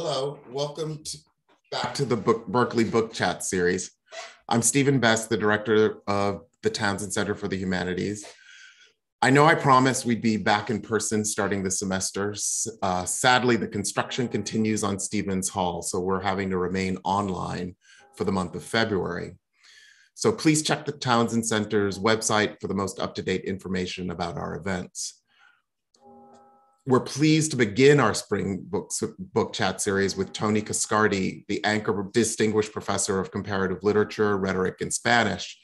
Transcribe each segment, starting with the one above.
Hello, welcome to, back to the book, Berkeley Book Chat series. I'm Stephen Best, the director of the Townsend Center for the Humanities. I know I promised we'd be back in person starting the semester. Uh, sadly, the construction continues on Stephens Hall, so we're having to remain online for the month of February. So please check the Townsend Center's website for the most up-to-date information about our events we're pleased to begin our spring book chat series with Tony Cascardi, the Ancker Distinguished Professor of Comparative Literature, Rhetoric, and Spanish,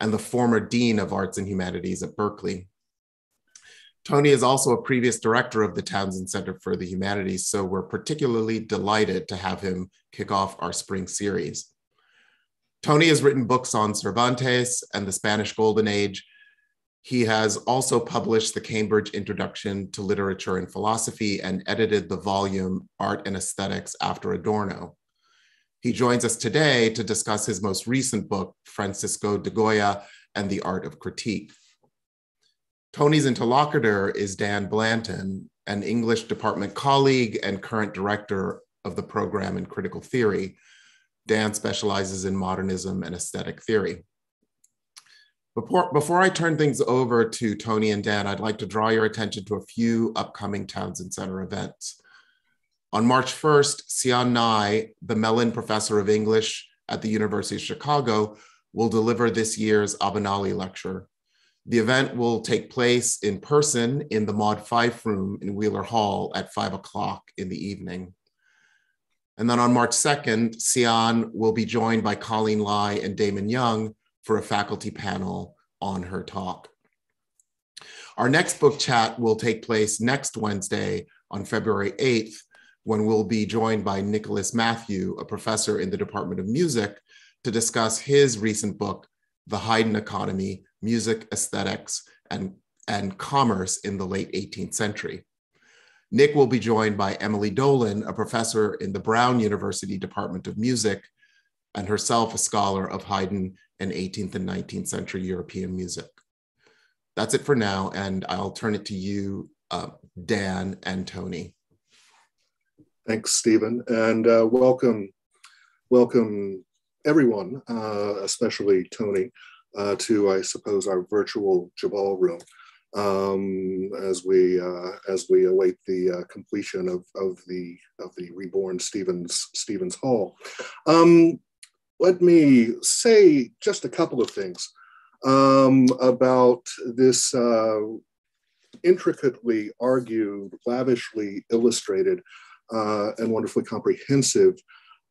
and the former Dean of Arts and Humanities at Berkeley. Tony is also a previous director of the Townsend Center for the Humanities, so we're particularly delighted to have him kick off our spring series. Tony has written books on Cervantes and the Spanish Golden Age, he has also published the Cambridge Introduction to Literature and Philosophy and edited the volume Art and Aesthetics After Adorno. He joins us today to discuss his most recent book, Francisco de Goya and the Art of Critique. Tony's interlocutor is Dan Blanton, an English department colleague and current director of the program in critical theory. Dan specializes in modernism and aesthetic theory. Before, before I turn things over to Tony and Dan, I'd like to draw your attention to a few upcoming Townsend Center events. On March 1st, Sianne Ngai, the Mellon Professor of English at the University of Chicago, will deliver this year's Avenali Lecture. The event will take place in person in the Maude Fife Room in Wheeler Hall at five o'clock in the evening. And then on March 2nd, Sian will be joined by Colleen Lye and Damon Young for a faculty panel on her talk. Our next book chat will take place next Wednesday on February 8th, when we'll be joined by Nicholas Mathew, a professor in the Department of Music, to discuss his recent book, The Haydn Economy, Music, Aesthetics, and, and Commerce in the Late 18th Century. Nick will be joined by Emily Dolan, a professor in the Brown University Department of Music, and herself a scholar of Haydn and 18th and 19th century European music. That's it for now, and I'll turn it to you, uh, Dan and Tony. Thanks, Stephen, and uh, welcome, welcome everyone, uh, especially Tony, uh, to I suppose our virtual Geballe room um, as we uh, as we await the uh, completion of, of the of the reborn Stephens Stephens Hall. Um, let me say just a couple of things um, about this uh, intricately argued, lavishly illustrated, uh, and wonderfully comprehensive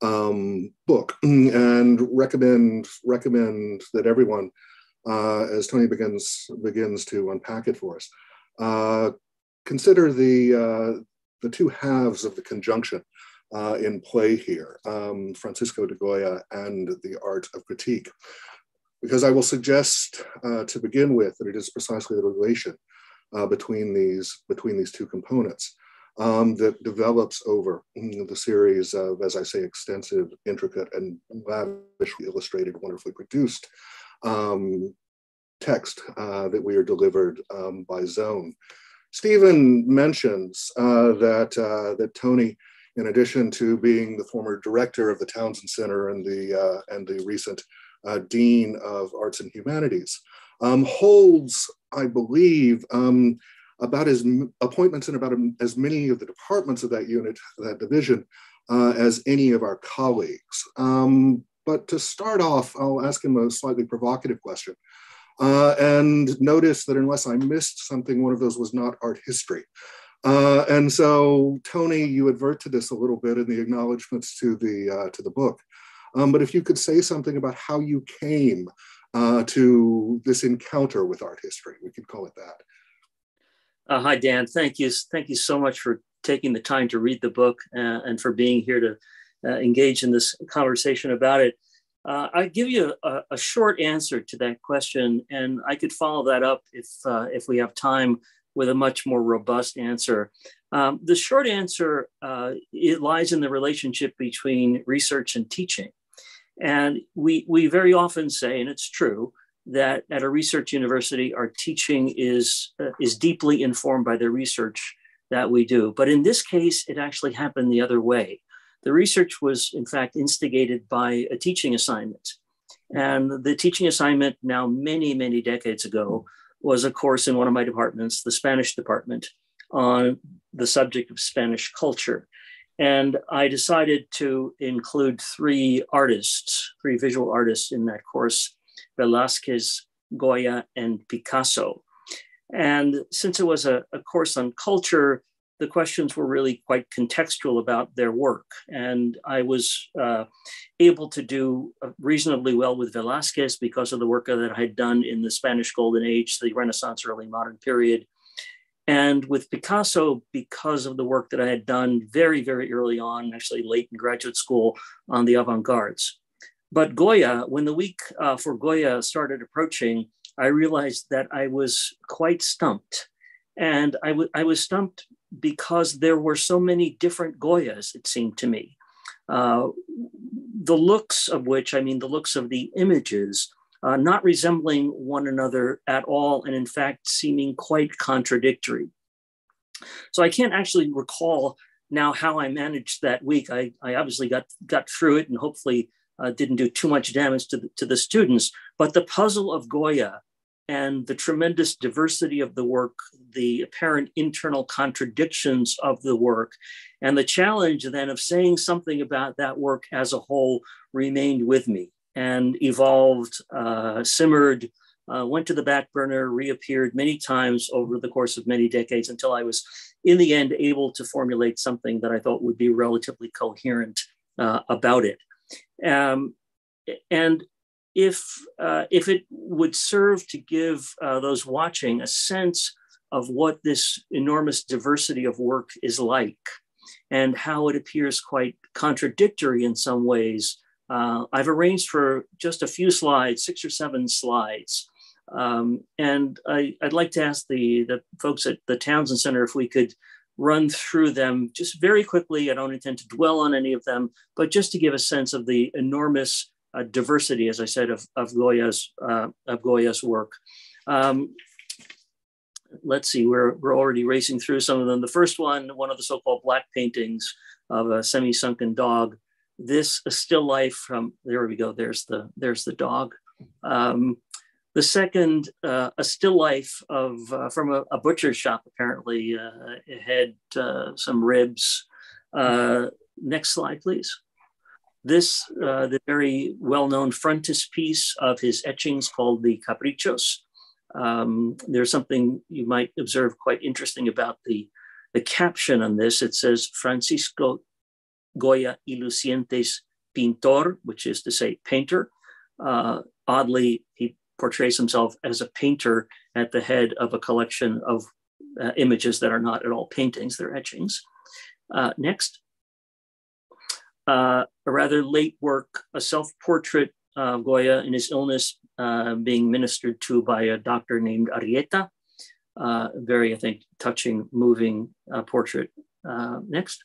um, book, and recommend recommend that everyone, uh, as Tony begins begins to unpack it for us, uh, consider the uh, the two halves of the conjunction uh, in play here, um, Francisco de Goya and the art of critique. Because I will suggest uh, to begin with that it is precisely the relation uh, between, these, between these two components um, that develops over the series of, as I say, extensive, intricate, and lavishly illustrated, wonderfully produced um, text uh, that we are delivered um, by Zone. Stephen mentions uh, that, uh, that Tony in addition to being the former director of the Townsend Center and the, uh, and the recent uh, Dean of Arts and Humanities, um, holds, I believe, um, about as appointments in about as many of the departments of that unit, that division, uh, as any of our colleagues. Um, but to start off, I'll ask him a slightly provocative question. Uh, and notice that unless I missed something, one of those was not art history. Uh, and so, Tony, you advert to this a little bit in the acknowledgments to the uh, to the book. Um, but if you could say something about how you came uh, to this encounter with art history, we could call it that. Uh, hi, Dan. Thank you. Thank you so much for taking the time to read the book uh, and for being here to engage in this conversation about it. I give you a, a, short answer to that question, and I could follow that up if if we have time with a much more robust answer. Um, the short answer uh, it lies in the relationship between research and teaching, and we we very often say, and it's true, that at a research university, our teaching is uh, is deeply informed by the research that we do. But in this case, it actually happened the other way. The research was, in fact, instigated by a teaching assignment. And the teaching assignment, now many, many decades ago, was a course in one of my departments, the Spanish department, on the subject of Spanish culture. And I decided to include three artists, three visual artists in that course Velazquez, Goya, and Picasso. And since it was a, a course on culture, the questions were really quite contextual about their work. And I was uh, able to do reasonably well with Velazquez because of the work that I had done in the Spanish Golden Age, the Renaissance, early modern period. And with Picasso, because of the work that I had done very, very early on, actually late in graduate school on the avant gardes. But Goya, when the week uh, for Goya started approaching, I realized that I was quite stumped. And I, I was stumped because there were so many different Goyas, it seemed to me. Uh, the looks of which, I mean, the looks of the images, uh, not resembling one another at all, and in fact, seeming quite contradictory. So I can't actually recall now how I managed that week. I, I obviously got, got through it and hopefully uh, didn't do too much damage to the, to the students. But the puzzle of Goya and the tremendous diversity of the work, the apparent internal contradictions of the work, and the challenge then of saying something about that work as a whole remained with me and evolved, uh, simmered, uh, went to the back burner, reappeared many times over the course of many decades until I was, in the end, able to formulate something that I thought would be relatively coherent uh, about it. Um, and if uh, if it would serve to give uh, those watching a sense of what this enormous diversity of work is like and how it appears quite contradictory in some ways. Uh, i've arranged for just a few slides six or seven slides. Um, and I, would like to ask the, the folks at the townsend center if we could run through them just very quickly. I don't intend to dwell on any of them but just to give a sense of the enormous uh, diversity, as I said, of, of Goya's uh, of Goya's work. Um, let's see, we're, we're already racing through some of them. The first one, one of the so-called black paintings of a semi-sunken dog. This a still life from there we go. There's the there's the dog. Um, the second, uh, a still life of uh, from a, a butcher's shop. Apparently, uh, it had uh, some ribs. Uh, next slide, please. This, uh, the very well-known frontispiece of his etchings called the Caprichos. Um, there's something you might observe quite interesting about the, the caption on this. It says Francisco Goya y Lucientes Pintor, which is to say painter. Uh, oddly, he portrays himself as a painter at the head of a collection of uh, images that are not at all paintings, they're etchings. Uh, next uh, a rather late work, a self-portrait of Goya in his illness uh, being ministered to by a doctor named Arrieta. Uh, very, I think, touching, moving uh, portrait. Uh, next.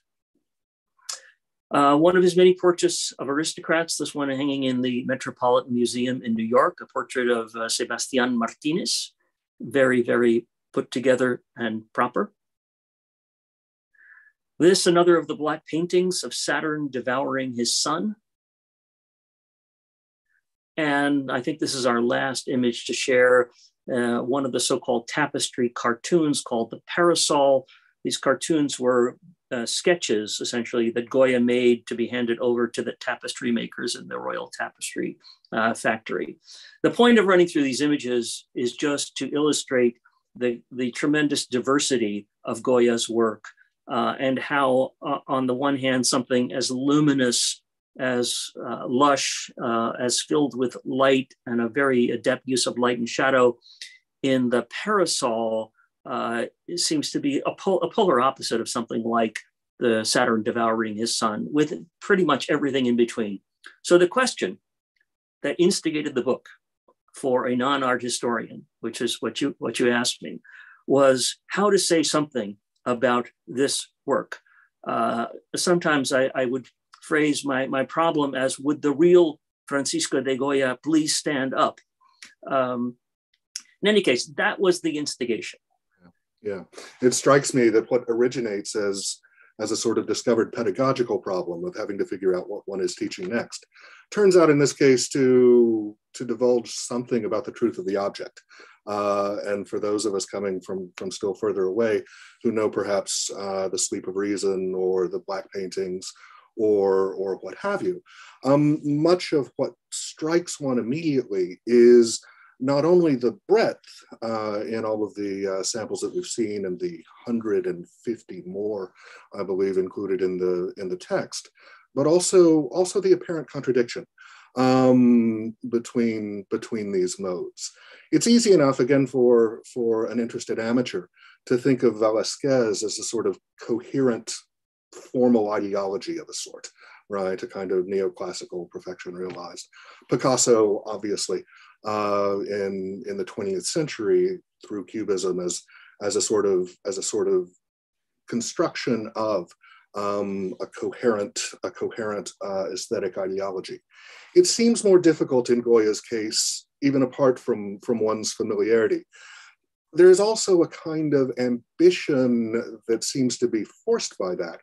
Uh, one of his many portraits of aristocrats, this one hanging in the Metropolitan Museum in New York, a portrait of Sebastian Martinez, very, very put together and proper. This, another of the black paintings of Saturn devouring his son. And I think this is our last image to share uh, one of the so-called tapestry cartoons called the Parasol. These cartoons were uh, sketches, essentially, that Goya made to be handed over to the tapestry makers in the Royal Tapestry uh, Factory. The point of running through these images is just to illustrate the, the tremendous diversity of Goya's work uh, and how, uh, on the one hand, something as luminous, as uh, lush, uh, as filled with light and a very adept use of light and shadow in the parasol uh, seems to be a, pol- a polar opposite of something like the Saturn devouring his son, with pretty much everything in between. So the question that instigated the book for a non-art historian, which is what you what you asked me, was how to say something about this work. Uh, sometimes I, I, would phrase my, my problem as would the real Francisco de Goya please stand up? Um, in any case, that was the instigation. Yeah, it strikes me that what originates as as a sort of discovered pedagogical problem of having to figure out what one is teaching next. Turns out in this case to, to divulge something about the truth of the object. Uh, and for those of us coming from, from still further away who know perhaps uh, the sleep of reason or the black paintings or, or what have you, um, much of what strikes one immediately is not only the breadth uh, in all of the uh, samples that we've seen and the 150 more, I believe, included in the, in the text, but also, also the apparent contradiction um, between, between these modes. It's easy enough, again, for, for an interested amateur to think of Velasquez as a sort of coherent formal ideology of a sort, right? A kind of neoclassical perfection realized. Picasso, obviously, uh, in in the 20th century through Cubism as as a sort of as a sort of construction of um, a coherent a coherent uh, aesthetic ideology. It seems more difficult in Goya's case, even apart from from one's familiarity. There is also a kind of ambition that seems to be forced by that,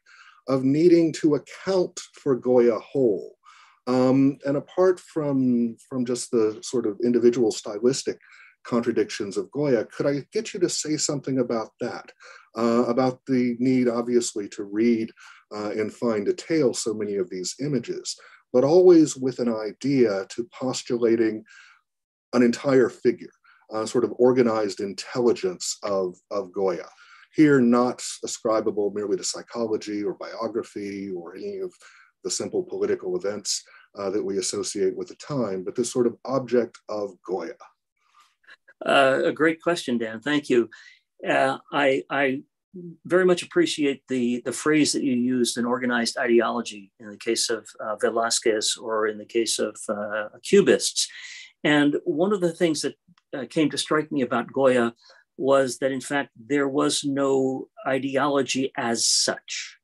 of needing to account for Goya whole um, and apart from, from just the sort of individual stylistic contradictions of Goya, could I get you to say something about that? Uh, about the need, obviously, to read uh, in fine detail so many of these images, but always with an idea to postulating an entire figure, uh, sort of organized intelligence of, of Goya. Here, not ascribable merely to psychology or biography or any of the simple political events uh, that we associate with the time, but this sort of object of Goya? Uh, a great question, Dan. Thank you. Uh, I, I, very much appreciate the, the phrase that you used, an organized ideology, in the case of uh, Velasquez or in the case of uh, Cubists. And one of the things that uh, came to strike me about Goya was that, in fact, there was no ideology as such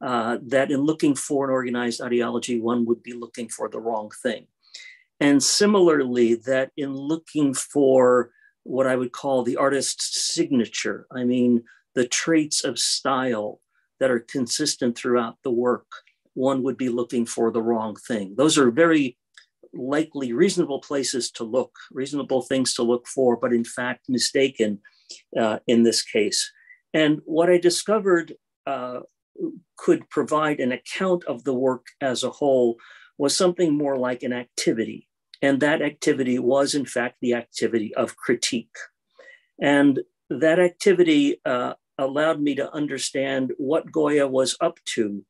uh, that in looking for an organized ideology, one would be looking for the wrong thing. And similarly, that in looking for what I would call the artist's signature, I mean, the traits of style that are consistent throughout the work, one would be looking for the wrong thing. Those are very likely reasonable places to look, reasonable things to look for, but in fact mistaken uh, in this case. And what I discovered uh, could provide an account of the work as a whole was something more like an activity. And that activity was, in fact, the activity of critique. And that activity uh, allowed me to understand what Goya was up to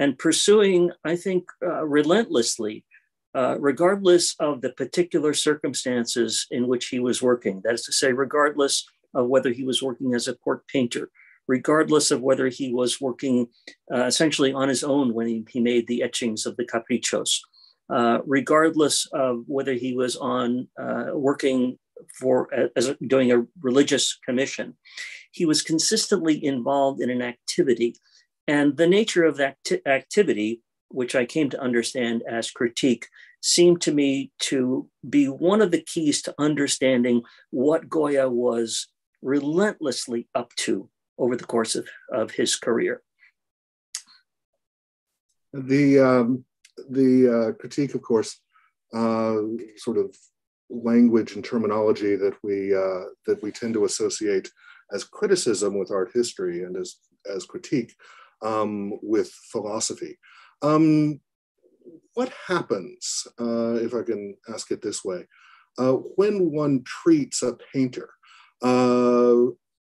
and pursuing, I think, uh, relentlessly, uh, regardless of the particular circumstances in which he was working. That is to say, regardless of whether he was working as a court painter, regardless of whether he was working uh, essentially on his own when he, he made the etchings of the caprichos, uh, regardless of whether he was on uh, working for as doing a religious commission. He was consistently involved in an activity, and the nature of that activity, which I came to understand as critique, seemed to me to be one of the keys to understanding what Goya was relentlessly up to over the course of, of his career. The, um, the uh, critique, of course, uh, sort of language and terminology that we, uh, that we tend to associate as criticism with art history and as, as critique um, with philosophy. Um, what happens, uh, if I can ask it this way, uh, when one treats a painter uh,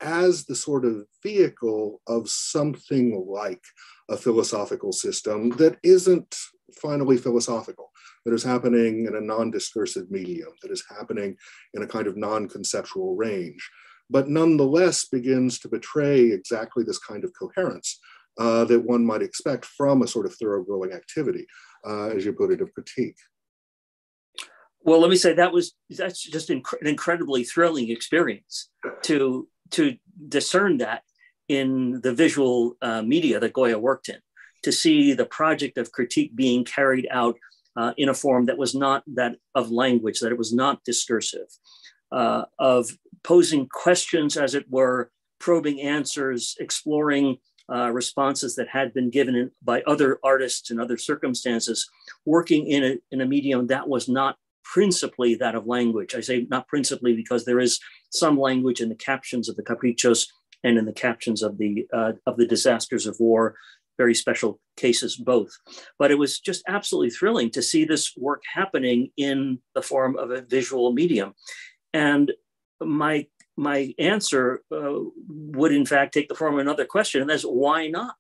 as the sort of vehicle of something like a philosophical system that isn't finally philosophical, that is happening in a non discursive medium, that is happening in a kind of non conceptual range, but nonetheless begins to betray exactly this kind of coherence uh, that one might expect from a sort of thoroughgoing activity, uh, as you put it, of critique. Well, let me say that was that's just inc- an incredibly thrilling experience to to discern that in the visual uh, media that Goya worked in, to see the project of critique being carried out uh, in a form that was not that of language, that it was not discursive, uh, of posing questions, as it were, probing answers, exploring uh, responses that had been given in, by other artists in other circumstances, working in a, in a medium that was not principally that of language. I say not principally because there is some language in the captions of the caprichos and in the captions of the uh, of the disasters of war, very special cases both. But it was just absolutely thrilling to see this work happening in the form of a visual medium, and my my answer uh, would in fact take the form of another question, and that's why not?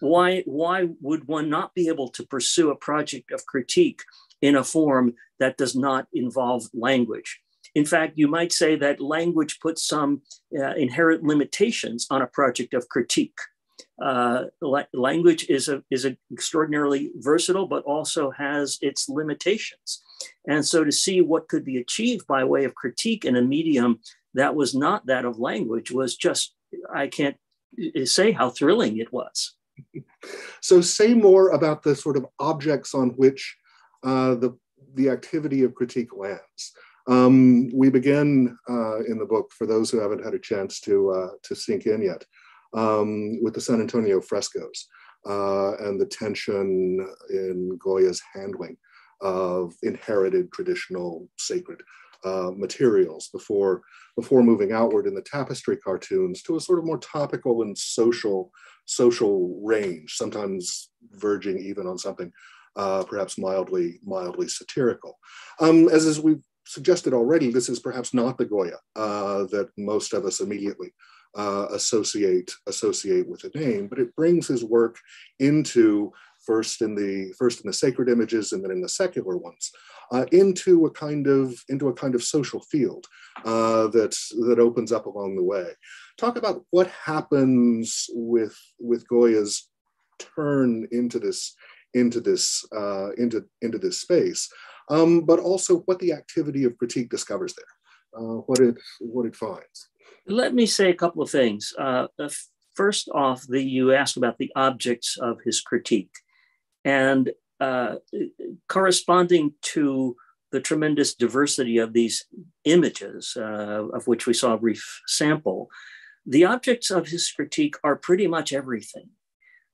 Why why would one not be able to pursue a project of critique in a form that does not involve language? In fact, you might say that language puts some uh, inherent limitations on a project of critique. Uh, la- language is a is a extraordinarily versatile, but also has its limitations. And so, to see what could be achieved by way of critique in a medium that was not that of language was just I can't uh, say how thrilling it was. So, say more about the sort of objects on which uh, the the activity of critique lands. Um, we begin uh, in the book, for those who haven't had a chance to, uh, to sink in yet, um, with the San Antonio frescoes uh, and the tension in Goya's handling of inherited traditional sacred uh, materials before, before moving outward in the tapestry cartoons to a sort of more topical and social, social range, sometimes verging even on something uh, perhaps mildly, mildly satirical. Um, as, as we've suggested already, this is perhaps not the Goya uh, that most of us immediately uh, associate associate with a name, but it brings his work into first in the first in the sacred images and then in the secular ones uh, into a kind of into a kind of social field uh, that that opens up along the way. Talk about what happens with with Goya's turn into this into this uh, into into this space um, but also what the activity of critique discovers there, what it what it finds. Let me say a couple of things. Uh, first off, the you asked about the objects of his critique, and uh, corresponding to the tremendous diversity of these images, uh, of which we saw a brief sample, the objects of his critique are pretty much everything.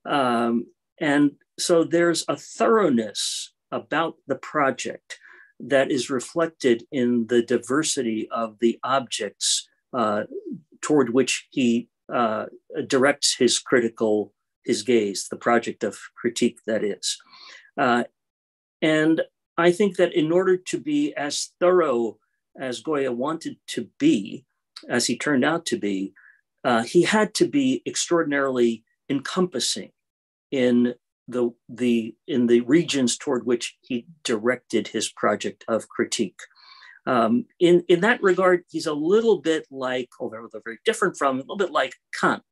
Um, and so there's a thoroughness about the project that is reflected in the diversity of the objects uh, toward which he uh, directs his critical his gaze the project of critique that is. Uh, and i think that in order to be as thorough as goya wanted to be as he turned out to be uh, he had to be extraordinarily encompassing in the, the, in the regions toward which he directed his project of critique. Um, in, in that regard, he's a little bit like, although they're very different from, a little bit like Kant.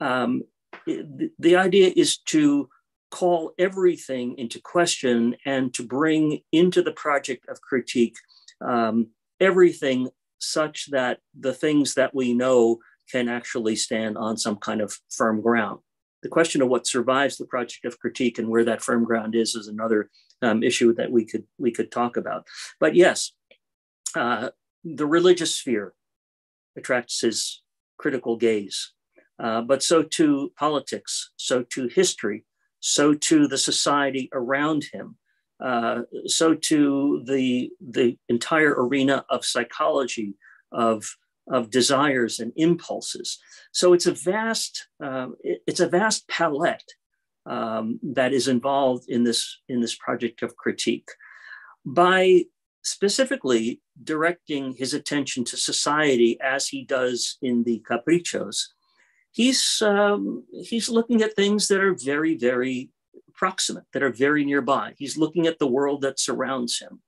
Um, the, the idea is to call everything into question and to bring into the project of critique um, everything such that the things that we know can actually stand on some kind of firm ground. The question of what survives the project of critique and where that firm ground is is another um, issue that we could we could talk about. But yes, uh, the religious sphere attracts his critical gaze, uh, but so to politics, so to history, so to the society around him, uh, so to the the entire arena of psychology, of of desires and impulses. So it's a vast, uh, it's a vast palette um, that is involved in this in this project of critique. By specifically directing his attention to society as he does in the Caprichos, he's um, he's looking at things that are very very proximate, that are very nearby. He's looking at the world that surrounds him,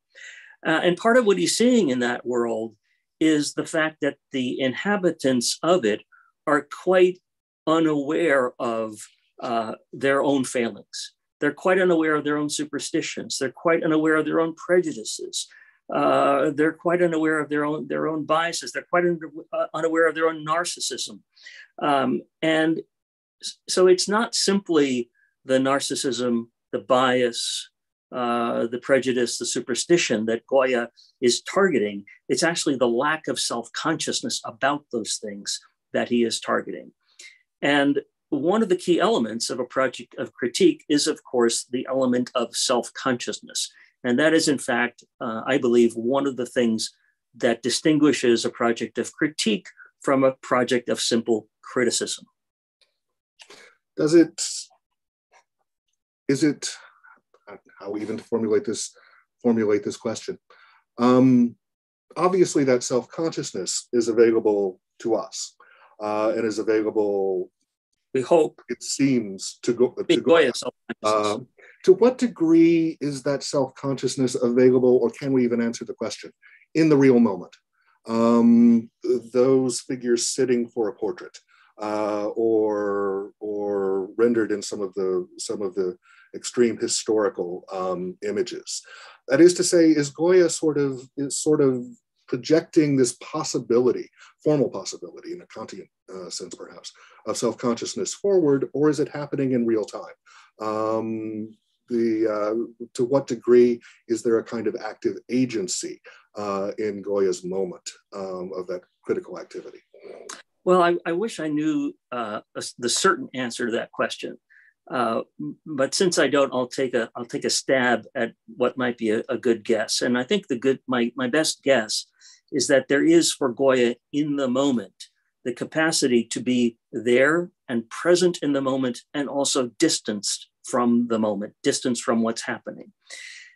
uh, and part of what he's seeing in that world is the fact that the inhabitants of it are quite unaware of uh, their own failings. They're quite unaware of their own superstitions. They're quite unaware of their own prejudices. Uh, they're quite unaware of their own their own biases. They're quite un- uh, unaware of their own narcissism, um, and so it's not simply the narcissism, the bias, uh, the prejudice, the superstition that Goya is targeting. It's actually the lack of self consciousness about those things that he is targeting. And one of the key elements of a project of critique is, of course, the element of self consciousness. And that is, in fact, uh, I believe, one of the things that distinguishes a project of critique from a project of simple criticism. Does it, is it, how even to formulate this, formulate this question? Um, obviously, that self consciousness is available to us uh, and is available. We hope it seems to go. To, go, uh, to what degree is that self consciousness available, or can we even answer the question in the real moment? Um, those figures sitting for a portrait, uh, or or rendered in some of the some of the extreme historical um, images. That is to say, is Goya sort of is sort of projecting this possibility, formal possibility in a Kantian uh, sense perhaps, of self-consciousness forward, or is it happening in real time? Um, the, uh, to what degree is there a kind of active agency uh, in Goya's moment um, of that critical activity? Well, I, I wish I knew uh, a, the certain answer to that question. Uh, but since I don't, I'll take a I'll take a stab at what might be a, a, good guess. And I think the good my my best guess is that there is for Goya in the moment the capacity to be there and present in the moment and also distanced from the moment, distanced from what's happening.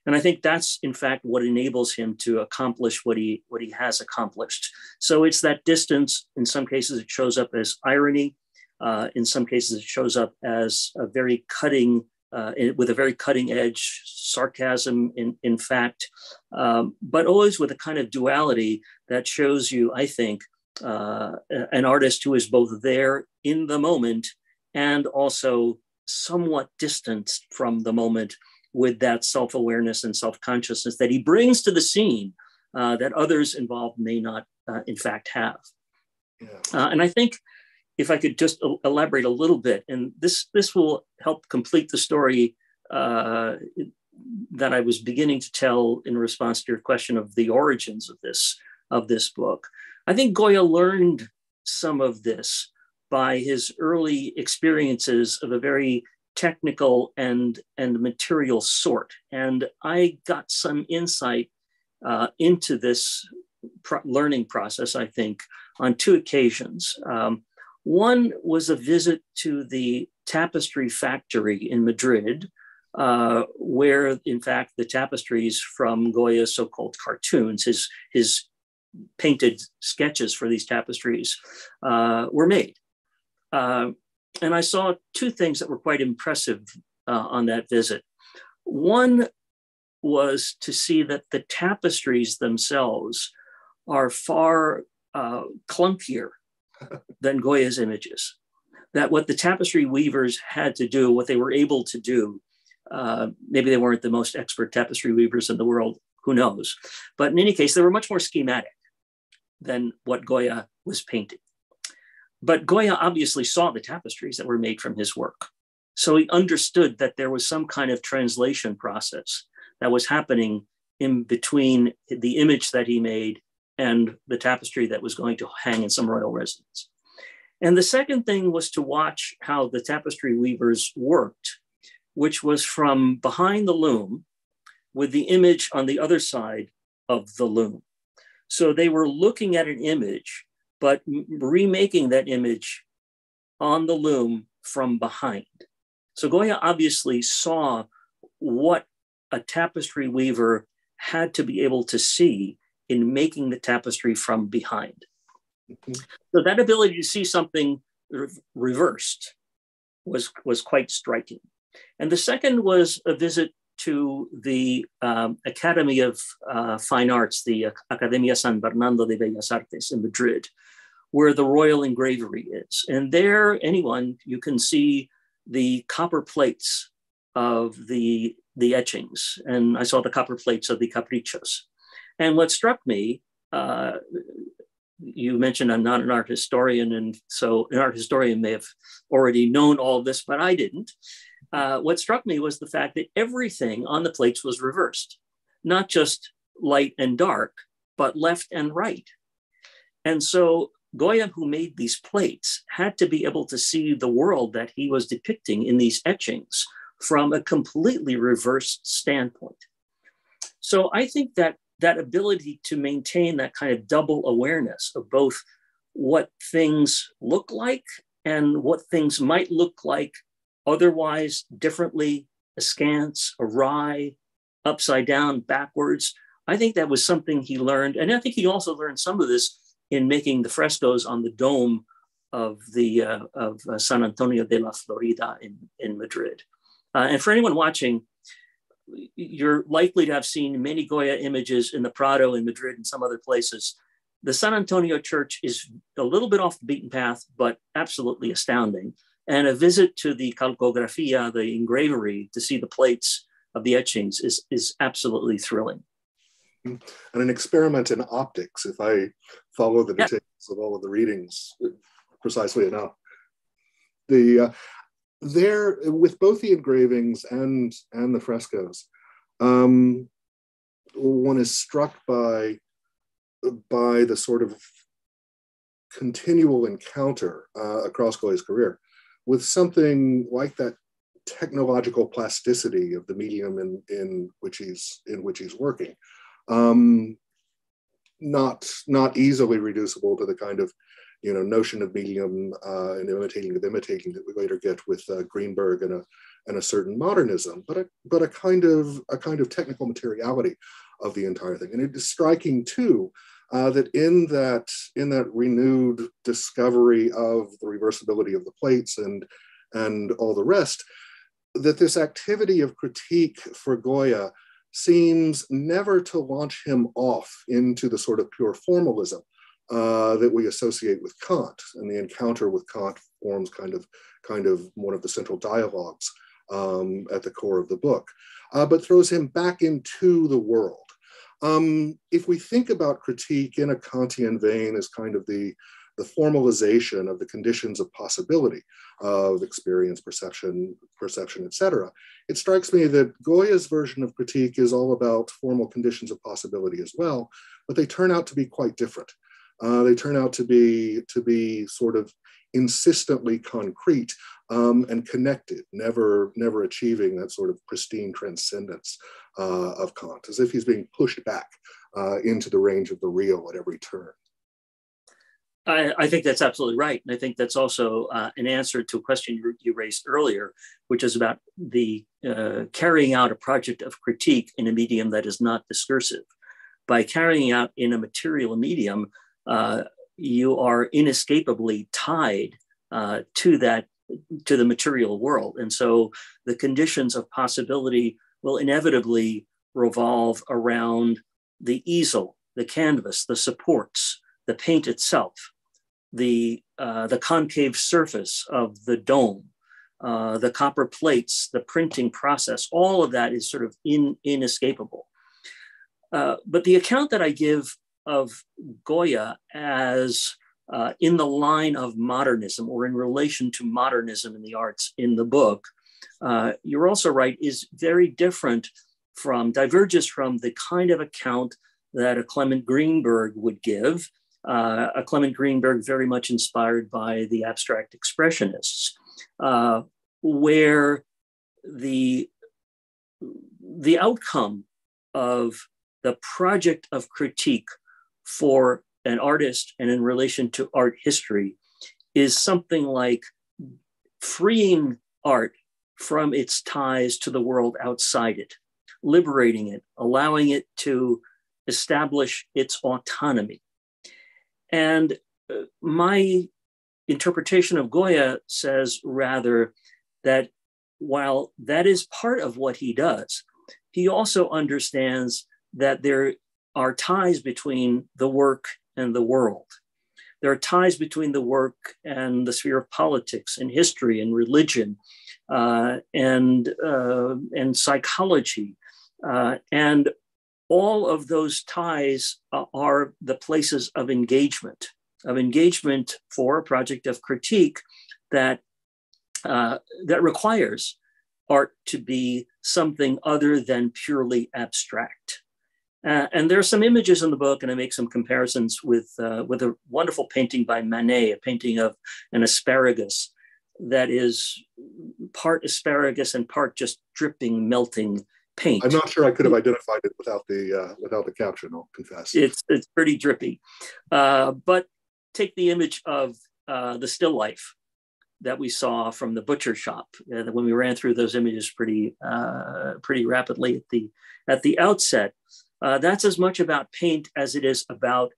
And I think that's in fact what enables him to accomplish what he what he has accomplished. So it's that distance. In some cases, it shows up as irony. Uh, in some cases, it shows up as a very cutting, uh, with a very cutting edge sarcasm, in, in fact, um, but always with a kind of duality that shows you, I think, uh, an artist who is both there in the moment and also somewhat distanced from the moment with that self awareness and self consciousness that he brings to the scene uh, that others involved may not, uh, in fact, have. Yeah. Uh, and I think if I could just elaborate a little bit, and this this will help complete the story uh, that I was beginning to tell in response to your question of the origins of this of this book. I think Goya learned some of this by his early experiences of a very technical and and material sort, and I got some insight uh, into this pro- learning process. I think on two occasions. Um, one was a visit to the tapestry factory in Madrid, uh, where, in fact, the tapestries from Goya's so called cartoons, his, his painted sketches for these tapestries, uh, were made. Uh, and I saw two things that were quite impressive uh, on that visit. One was to see that the tapestries themselves are far uh, clunkier than Goya's images. That what the tapestry weavers had to do, what they were able to do, uh, maybe they weren't the most expert tapestry weavers in the world, who knows? But in any case, they were much more schematic than what Goya was painting. But Goya obviously saw the tapestries that were made from his work. So he understood that there was some kind of translation process that was happening in between the image that he made and the tapestry that was going to hang in some royal residence. And the second thing was to watch how the tapestry weavers worked, which was from behind the loom with the image on the other side of the loom. So they were looking at an image, but remaking that image on the loom from behind. So Goya obviously saw what a tapestry weaver had to be able to see in making the tapestry from behind. Mm-hmm. So that ability to see something re- reversed was, was quite striking. And the second was a visit to the um, Academy of uh, Fine Arts, the Academia San Fernando de Bellas Artes in Madrid, where the royal engravery is. And there, anyone, you can see the copper plates of the, the etchings. And I saw the copper plates of the caprichos. And what struck me, uh, you mentioned I'm not an art historian, and so an art historian may have already known all this, but I didn't. Uh, what struck me was the fact that everything on the plates was reversed, not just light and dark, but left and right. And so Goya, who made these plates, had to be able to see the world that he was depicting in these etchings from a completely reversed standpoint. So I think that that ability to maintain that kind of double awareness of both what things look like and what things might look like otherwise differently, askance, awry, upside down, backwards. I think that was something he learned. And I think he also learned some of this in making the frescoes on the dome of the uh, of uh, San Antonio de la Florida in, in Madrid. Uh, and for anyone watching, you're likely to have seen many Goya images in the Prado in Madrid and some other places. The San Antonio Church is a little bit off the beaten path, but absolutely astounding. And a visit to the calcografia, the engravery, to see the plates of the etchings is, is absolutely thrilling. And an experiment in optics, if I follow the details yeah. of all of the readings precisely enough. The, uh, there with both the engravings and and the frescoes um, one is struck by by the sort of continual encounter uh, across Goya's career with something like that technological plasticity of the medium in, in which he's in which he's working. Um, not not easily reducible to the kind of you know notion of medium uh, and imitating of imitating that we later get with uh, Greenberg and a and a certain modernism, but a but a kind of a kind of technical materiality of the entire thing. And it is striking too uh, that in that in that renewed discovery of the reversibility of the plates and and all the rest, that this activity of critique for Goya seems never to launch him off into the sort of pure formalism uh, that we associate with Kant. And the encounter with Kant forms kind of, kind of one of the central dialogues um, at the core of the book, uh, but throws him back into the world. Um, if we think about critique in a Kantian vein as kind of the, the formalization of the conditions of possibility of experience, perception, perception, etc. It strikes me that Goya's version of critique is all about formal conditions of possibility as well, but they turn out to be quite different. Uh, they turn out to be to be sort of insistently concrete um, and connected, never never achieving that sort of pristine transcendence uh, of Kant, as if he's being pushed back uh, into the range of the real at every turn. I, I, think that's absolutely right. And I think that's also uh, an answer to a question you, you, raised earlier, which is about the uh, carrying out a project of critique in a medium that is not discursive. By carrying out in a material medium, uh, you are inescapably tied uh, to that to the material world. And so the conditions of possibility will inevitably revolve around the easel the canvas the supports the paint itself the uh, the concave surface of the dome uh, the copper plates the printing process all of that is sort of in, inescapable. Uh, but the account that i give of Goya as uh, in the line of modernism or in relation to modernism in the arts in the book, uh, you're also right, is very different from, diverges from the kind of account that a Clement Greenberg would give. Uh, a Clement Greenberg very much inspired by the abstract expressionists, uh, where the, the outcome of the project of critique for an artist and in relation to art history is something like freeing art from its ties to the world outside it, liberating it, allowing it to establish its autonomy. And uh, my interpretation of Goya says rather that while that is part of what he does, he also understands that there are ties between the work and the world. There are ties between the work and the sphere of politics and history and religion uh, and, uh, and psychology. Uh, and all of those ties are the places of engagement, of engagement for a project of critique that, uh, that requires art to be something other than purely abstract Uh, and there are some images in the book, and I make some comparisons with uh, with a wonderful painting by Manet, a painting of an asparagus that is part asparagus and part just dripping, melting paint. I'm not sure I could have identified it without the uh, without the caption. I'll confess. It's it's pretty drippy, uh, but take the image of uh, the still life that we saw from the butcher shop uh, when we ran through those images pretty uh, pretty rapidly at the at the outset. Uh, that's as much about paint as it is about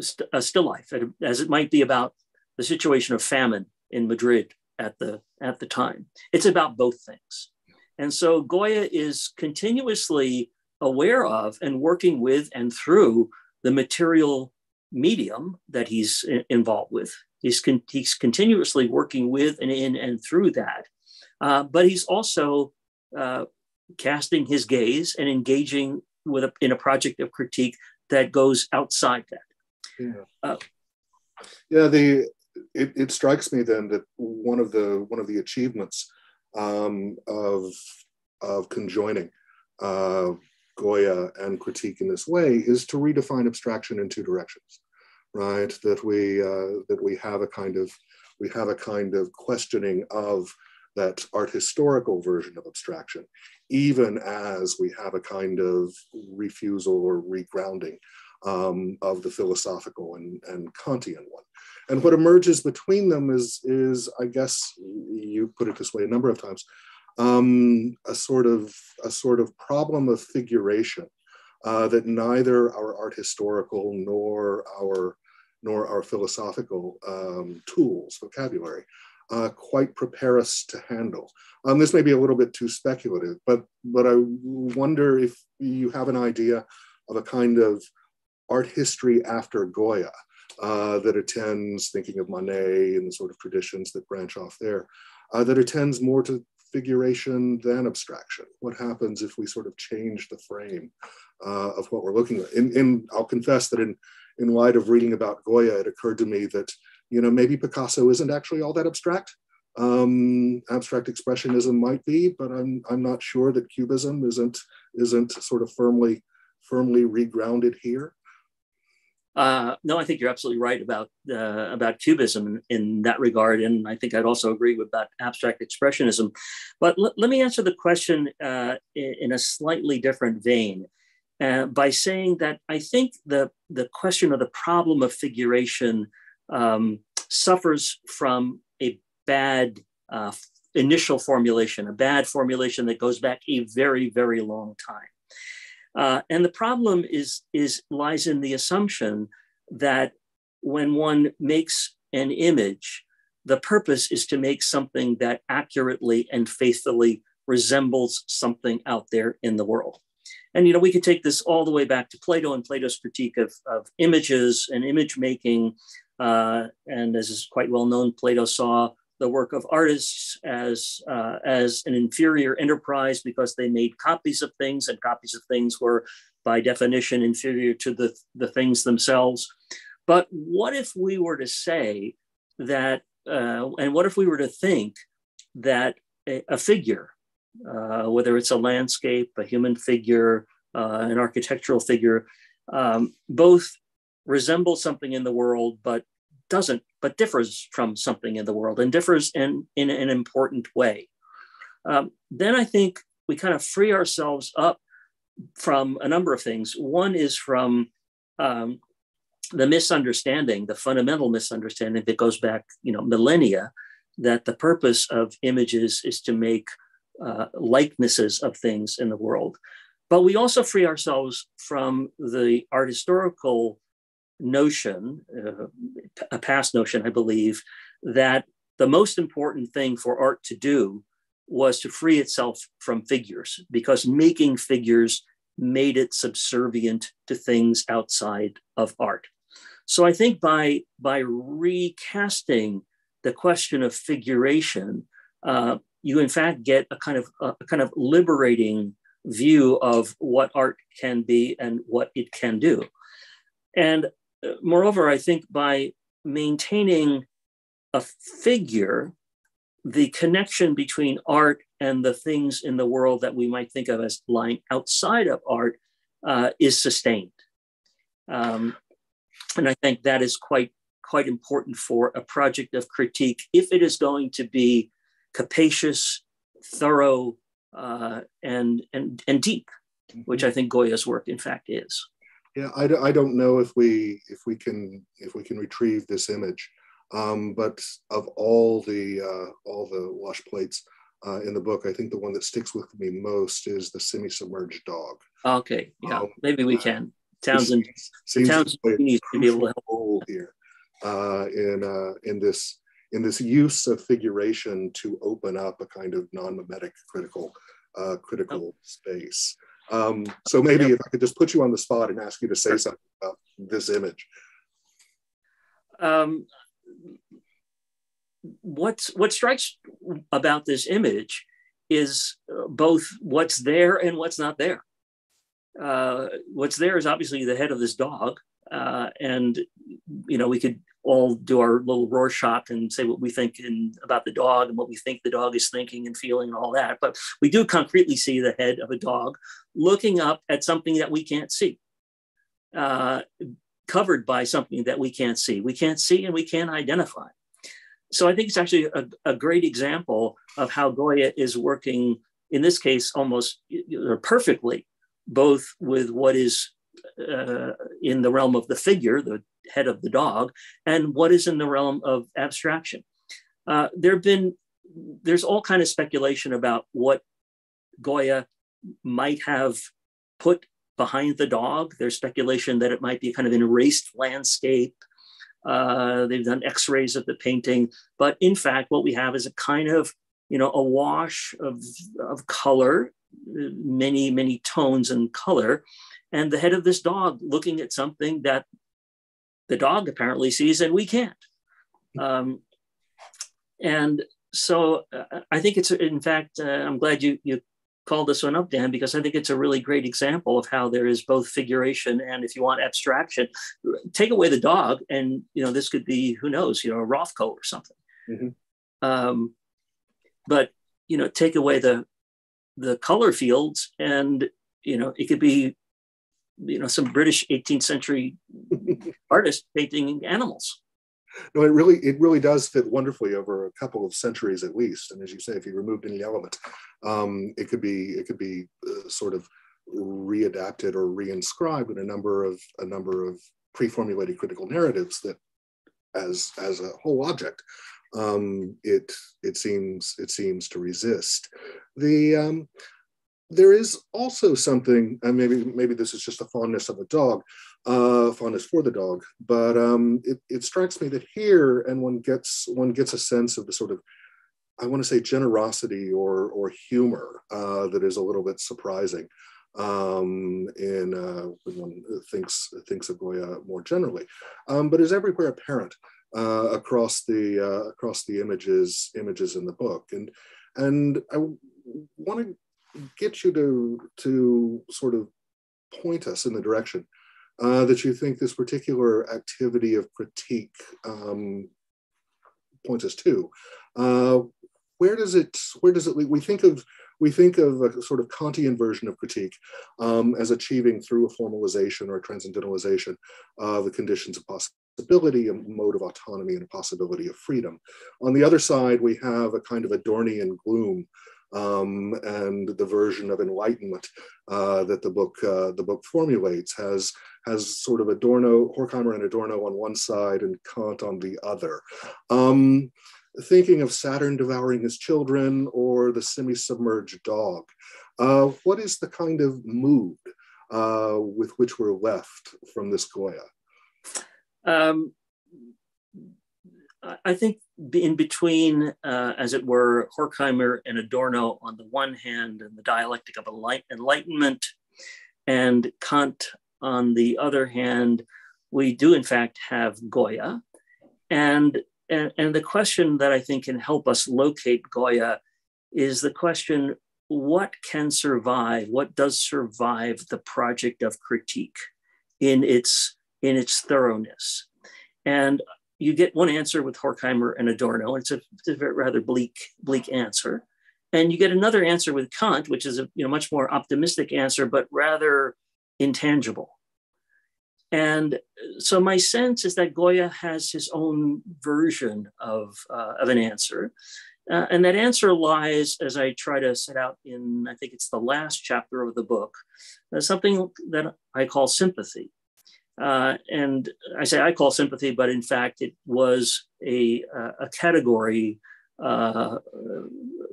st- a still life, as it might be about the situation of famine in Madrid at the at the time. It's about both things, and so Goya is continuously aware of and working with and through the material medium that he's involved with. He's, con- he's continuously working with and in and through that. Uh, but he's also uh, casting his gaze and engaging with a, in a project of critique that goes outside that. Yeah. Uh, yeah. The it, it strikes me then that one of the one of the achievements um, of of conjoining uh, Goya and critique in this way is to redefine abstraction in two directions, right? That we uh, that we have a kind of we have a kind of questioning of that art historical version of abstraction, even as we have a kind of refusal or regrounding um, of the philosophical and, and Kantian one. And what emerges between them is, is, I guess you put it this way a number of times, um, a sort of a sort of problem of figuration uh, that neither our art historical nor our nor our philosophical um, tools, vocabulary, uh, quite prepare us to handle. Um, this may be a little bit too speculative, but but I wonder if you have an idea of a kind of art history after Goya uh, that attends, thinking of Monet and the sort of traditions that branch off there, uh, that attends more to figuration than abstraction? What happens if we sort of change the frame uh, of what we're looking at? In, I'll confess that in, in light of reading about Goya, it occurred to me that, you know, maybe Picasso isn't actually all that abstract. Um, abstract expressionism might be, but I'm, I'm not sure that Cubism isn't, isn't sort of firmly, firmly regrounded here. Uh, no, I think you're absolutely right about uh, about Cubism in, in, that regard, and I think I'd also agree with about abstract expressionism. But l- let me answer the question uh, in, in, a slightly different vein uh, by saying that I think the the question of the problem of figuration um, suffers from a bad uh, initial formulation, a bad formulation that goes back a very very long time. Uh, and the problem is, is lies in the assumption that when one makes an image, the purpose is to make something that accurately and faithfully resembles something out there in the world. And you know, we could take this all the way back to Plato and Plato's critique of, of images and image making. Uh, and as is quite well known, Plato saw the work of artists as uh, as an inferior enterprise because they made copies of things and copies of things were by definition inferior to the, the things themselves. But what if we were to say that uh, and what if we were to think that a, a figure uh, whether it's a landscape a human figure uh, an architectural figure um, both resemble something in the world but doesn't, but differs from something in the world and differs in, in, an important way. Um, then I think we kind of free ourselves up from a number of things. One is from um, the misunderstanding, the fundamental misunderstanding that goes back, you know, millennia, that the purpose of images is to make uh, likenesses of things in the world. But we also free ourselves from the art historical notion, uh, a past notion, I believe, that the most important thing for art to do was to free itself from figures because making figures made it subservient to things outside of art. So I think by, by recasting the question of figuration, uh, you in fact get a kind of a kind of liberating view of what art can be and what it can do. And moreover, I think by maintaining a figure the connection between art and the things in the world that we might think of as lying outside of art uh, is sustained. Um, and I think that is quite quite important for a project of critique if it is going to be capacious, thorough, uh, and and and deep, which I think Goya's work in fact is. Yeah, I, I don't know if we if we can if we can retrieve this image, um, but of all the uh, all the wash plates uh, in the book, I think the one that sticks with me most is the semi-submerged dog. Okay, yeah, um, maybe we can. Townsend, seems, Townsend needs to be able to help here uh, in uh, in this in this use of figuration to open up a kind of non-mimetic critical uh, critical oh. space. Um, so maybe if I could just put you on the spot and ask you to say something about this image. Um, what's what strikes about this image is uh, both what's there and what's not there. Uh, what's there is obviously the head of this dog, uh, and you know we could all do our little Rorschach and say what we think in, about the dog and what we think the dog is thinking and feeling and all that. But we do concretely see the head of a dog looking up at something that we can't see, uh, covered by something that we can't see. We can't see and we can't identify. So I think it's actually a, a great example of how Goya is working, in this case, almost perfectly, both with what is uh, in the realm of the figure, the head of the dog, and what is in the realm of abstraction. Uh, there have been, there's all kind of speculation about what Goya might have put behind the dog. There's speculation that it might be kind of an erased landscape. Uh, they've done X-rays of the painting, but in fact, what we have is a kind of, you know, a wash of, of color, many, many tones and color, and the head of this dog looking at something that the dog apparently sees and we can't. Um, and so uh, I think it's, in fact, uh, I'm glad you, you called this one up, Dan, because I think it's a really great example of how there is both figuration and, if you want, abstraction. Take away the dog, and you know this could be who knows, you know, a Rothko or something. Mm-hmm. Um, but you know, take away the the color fields, and you know, it could be you know some British 18th century artist painting animals. No, it really it really does fit wonderfully over a couple of centuries at least. And as you say, if you removed any element, um, it could be it could be uh, sort of readapted or reinscribed in a number of a number of pre-formulated critical narratives that, as as a whole object, um, it it seems it seems to resist. The um, there is also something, and maybe maybe this is just a fondness of a dog, uh, fondness for the dog, but um, it, it strikes me that here, and one gets one gets a sense of the sort of, I want to say generosity or or humor uh, that is a little bit surprising um, in uh, when one thinks thinks of Goya more generally, um, but is everywhere apparent uh, across the uh, across the images images in the book, and and I want to get you to to sort of point us in the direction uh, that you think this particular activity of critique um, points us to. Uh, where does it where does it? We think of we think of a sort of Kantian version of critique um, as achieving through a formalization or a transcendentalization of the conditions of possibility, a mode of autonomy, and a possibility of freedom. On the other side, we have a kind of Adornian gloom um, and the version of enlightenment uh, that the book uh, the book formulates has has sort of Adorno, Horkheimer and Adorno on one side and Kant on the other. Um, thinking of Saturn devouring his children or the semi-submerged dog, uh, what is the kind of mood uh, with which we're left from this Goya? Um, I think in between, uh, as it were, Horkheimer and Adorno on the one hand, and the dialectic of enlightenment, and Kant on the other hand, we do in fact have Goya. And, and, and the question that I think can help us locate Goya is the question what can survive? What does survive the project of critique in its, in its thoroughness? And you get one answer with Horkheimer and Adorno. It's a, it's a rather bleak, bleak answer. And you get another answer with Kant, which is a you know, much more optimistic answer, but rather intangible. And so my sense is that Goya has his own version of, uh, of an answer. Uh, and that answer lies, as I try to set out in, I think it's the last chapter of the book, uh, something that I call sympathy. Uh, and I say I call sympathy, but in fact, it was a, a category, uh,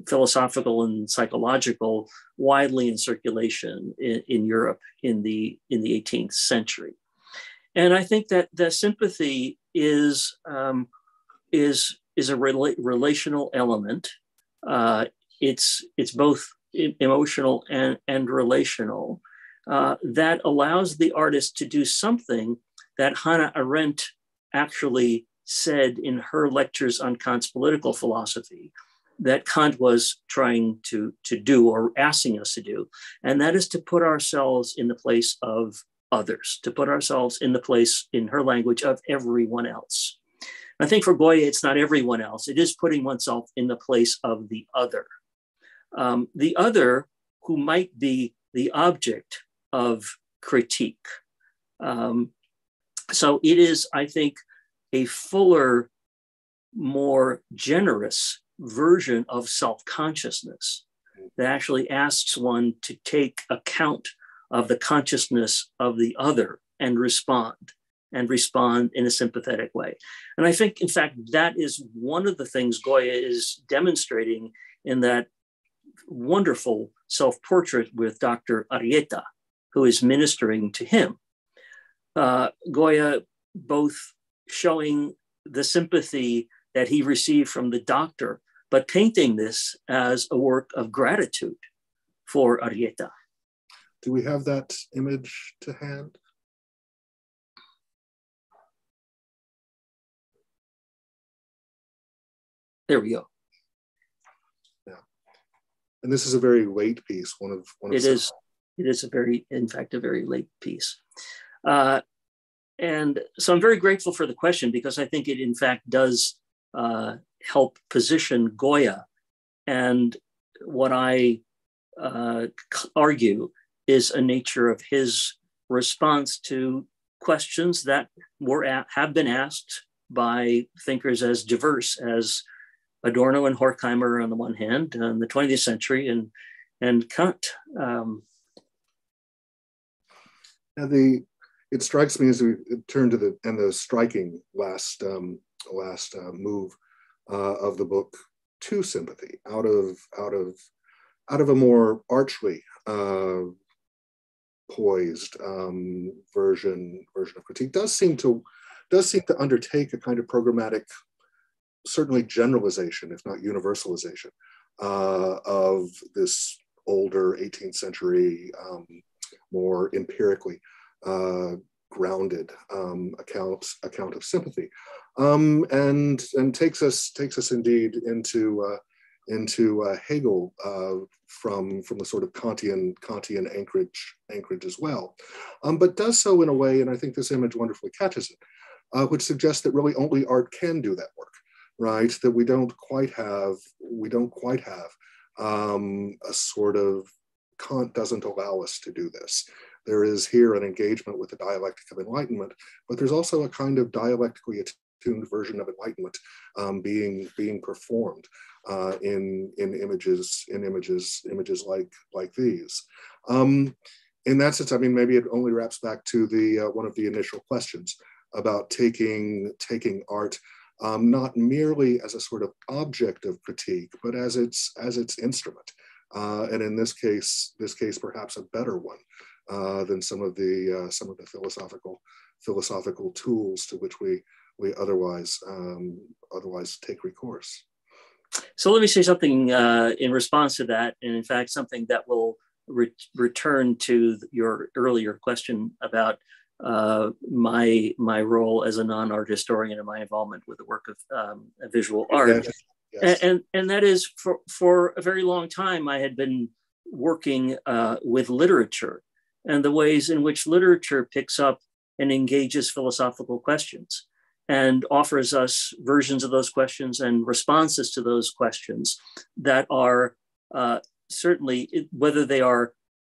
philosophical and psychological, widely in circulation in, in, Europe in the, in the 18th century. And I think that the sympathy is, um, is, is a rela- relational element. Uh, it's, it's both emotional and, and relational uh, that allows the artist to do something that Hannah Arendt actually said in her lectures on Kant's political philosophy that Kant was trying to, to do or asking us to do. And that is to put ourselves in the place of others, to put ourselves in the place, in her language, of everyone else. I think for Goya, it's not everyone else. It is putting oneself in the place of the other. Um, the other who might be the object of critique. Um, so it is, I think, a fuller, more generous version of self consciousness that actually asks one to take account of the consciousness of the other and respond and respond in a sympathetic way. And I think, in fact, that is one of the things Goya is demonstrating in that wonderful self portrait with Dr. Arrieta, who is ministering to him. Uh, Goya both showing the sympathy that he received from the doctor, but painting this as a work of gratitude for Arrieta. Do we have that image to hand? There we go. Yeah, and this is a very late piece. One of one of it is. It is a very, in fact, a very late piece. Uh, and so I'm very grateful for the question because I think it, in fact, does uh, help position Goya. And what I uh, argue is a nature of his response to questions that were at, have been asked by thinkers as diverse as Adorno and Horkheimer on the one hand in the 20th century and and Kant. Um, and the it strikes me as we turn to the and the striking last um, last uh, move uh, of the book to sympathy out of out of out of a more archly uh, poised um, version version of critique does seem to does seem to undertake a kind of programmatic certainly generalization if not universalization uh, of this older 18th century um, more empirically uh, grounded um, account account of sympathy, um, and and takes us takes us indeed into uh, into uh, Hegel uh, from from the sort of Kantian Kantian anchorage anchorage as well, um, but does so in a way, and I think this image wonderfully catches it, uh, which suggests that really only art can do that work, right? That we don't quite have we don't quite have um, a sort of Kant doesn't allow us to do this. There is here an engagement with the dialectic of enlightenment, but there's also a kind of dialectically attuned version of enlightenment um, being being performed uh, in in images in images images like like these. Um, in that sense, I mean, maybe it only wraps back to the uh, one of the initial questions about taking taking art um, not merely as a sort of object of critique, but as its as its instrument uh, and in this case, this case perhaps a better one uh, than some of the uh, some of the philosophical philosophical tools to which we we otherwise um, otherwise take recourse. So let me say something uh, in response to that, and in fact, something that will re- return to your earlier question about uh, my my role as a non-art historian and my involvement with the work of um, visual art. Yes. And, and that is for, for a very long time, I had been working uh, with literature and the ways in which literature picks up and engages philosophical questions. and offers us versions of those questions and responses to those questions that are uh, certainly, whether they are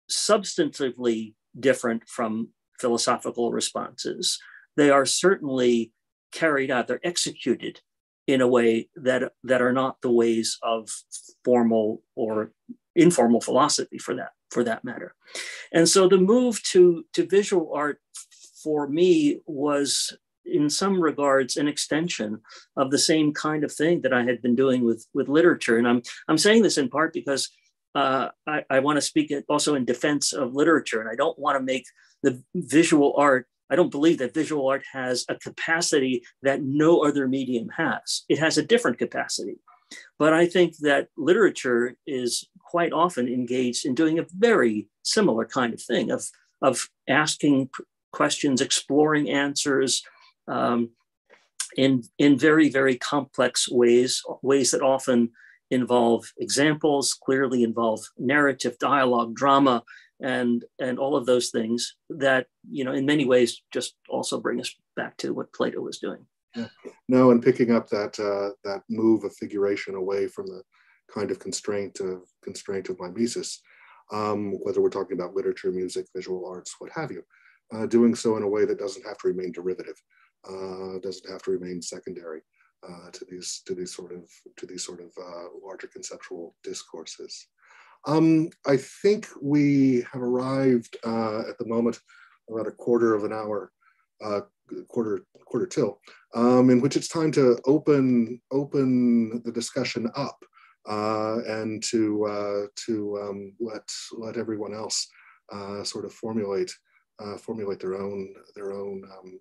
substantively different from philosophical responses, they are certainly carried out, they're executed in a way that, that are not the ways of formal or informal philosophy for that, for that matter. And so the move to, to visual art for me was in some regards an extension of the same kind of thing that I had been doing with, with literature. And I'm, I'm saying this in part because uh, I, I want to speak also in defense of literature. And I don't want to make the visual art, I don't believe that visual art has a capacity that no other medium has. It has a different capacity. But I think that literature is quite often engaged in doing a very similar kind of thing of, of asking questions, exploring answers um, in, in very, very complex ways, ways that often involve examples, clearly involve narrative, dialogue, drama, and and all of those things that you know in many ways just also bring us back to what Plato was doing. Yeah. No, and picking up that uh, that move of figuration away from the kind of constraint of constraint of mimesis, um, whether we're talking about literature, music, visual arts, what have you, uh, doing so in a way that doesn't have to remain derivative, uh, doesn't have to remain secondary uh, to these to these sort of to these sort of uh, larger conceptual discourses. Um, I think we have arrived uh, at the moment about a quarter of an hour, uh, quarter quarter till, um, in which it's time to open open the discussion up uh, and to uh, to um, let let everyone else uh, sort of formulate uh, formulate their own their own um,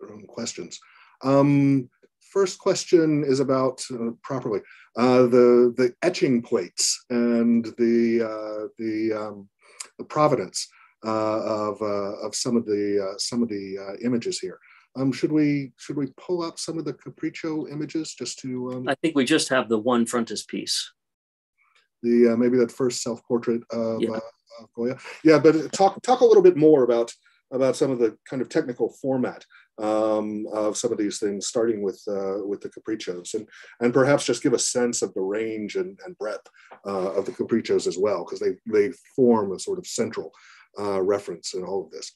their own questions. Um, first question is about uh, properly uh, the the etching plates and the uh, the, um, the provenance uh, of uh, of some of the uh, some of the images here. Um, should we should we pull up some of the Capriccio images just to? Um, I think we just have the one frontispiece. The maybe that first self portrait of, yeah. of Goya. Yeah, but talk talk a little bit more about about some of the kind of technical format um, of some of these things, starting with uh, with the caprichos, and and perhaps just give a sense of the range and, and breadth uh, of the caprichos as well, because they they form a sort of central uh, reference in all of this.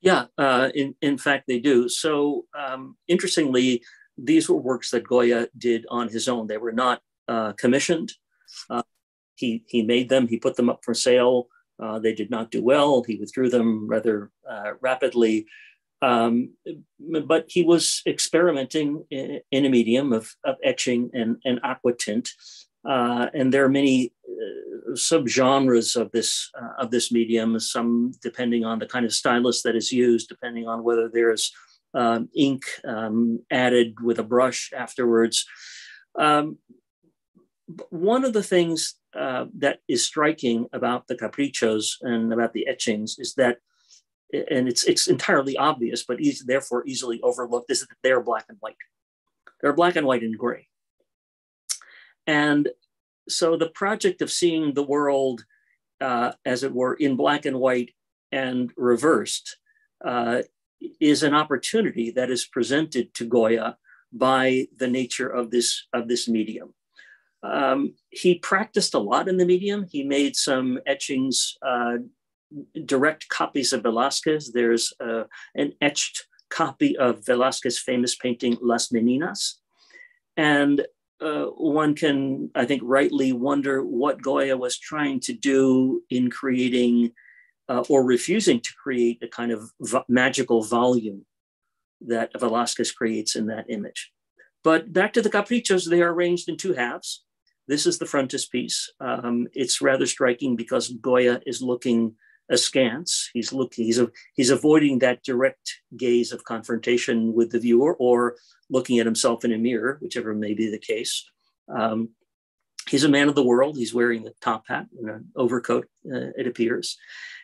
Yeah, uh, in in fact they do. So um, interestingly, these were works that Goya did on his own. They were not uh, commissioned. Uh, he he made them. He put them up for sale. They did not do well. He withdrew them rather rapidly. Um, but he was experimenting in, a medium of, of, etching and, and aquatint. Uh, and there are many uh, subgenres of this uh, of this medium. Some depending on the kind of stylus that is used, depending on whether there's um, ink um, added with a brush afterwards. Um, one of the things uh, that is striking about the caprichos and about the etchings is that, and it's it's entirely obvious, but easy, therefore easily overlooked, is that they're black and white. They're black and white and gray. And so the project of seeing the world, uh, as it were, in black and white and reversed uh, is an opportunity that is presented to Goya by the nature of this of this medium. Um, he practiced a lot in the medium. He made some etchings, uh, direct copies of Velazquez. There's uh, an etched copy of Velazquez's famous painting Las Meninas. And uh, one can, I think, rightly wonder what Goya was trying to do in creating uh, or refusing to create the kind of magical volume that Velazquez creates in that image. But back to the caprichos, they are arranged in two halves. This is the frontispiece. Um, it's rather striking because Goya is looking askance. He's looking, he's, a, he's avoiding that direct gaze of confrontation with the viewer or looking at himself in a mirror, whichever may be the case. Um, he's a man of the world. He's wearing a top hat and an overcoat, uh, it appears.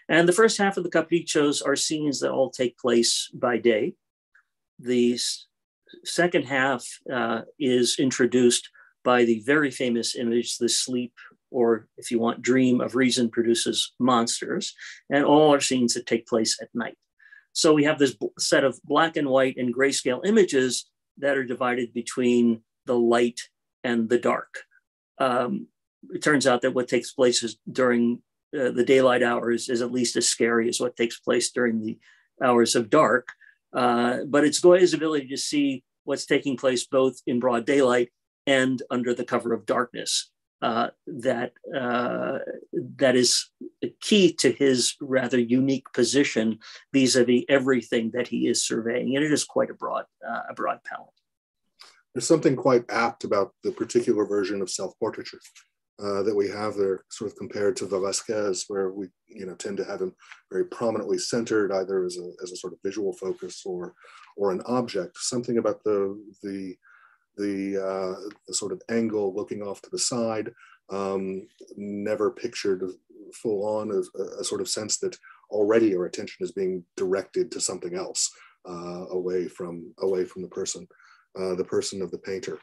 And the first half of the caprichos are scenes that all take place by day. The second half uh, is introduced by the very famous image, The Sleep, or if you want, Dream of Reason produces monsters. And all are scenes that take place at night. So we have this set of black and white and grayscale images that are divided between the light and the dark. Um, it turns out that what takes place is during uh, the daylight hours is at least as scary as what takes place during the hours of dark. Uh, but it's Goya's ability to see what's taking place both in broad daylight and under the cover of darkness uh, that uh, that is key to his rather unique position vis-a-vis everything that he is surveying, and it is quite a broad uh, a broad palette. There's something quite apt about the particular version of self-portraiture uh, that we have there, sort of compared to Velasquez, where we you know tend to have him very prominently centered, either as a, as a sort of visual focus or or an object. Something about the the the, uh, the sort of angle looking off to the side, um, never pictured full on a, a, sort of sense that already our attention is being directed to something else uh, away from away from the person, uh, the person of the painter.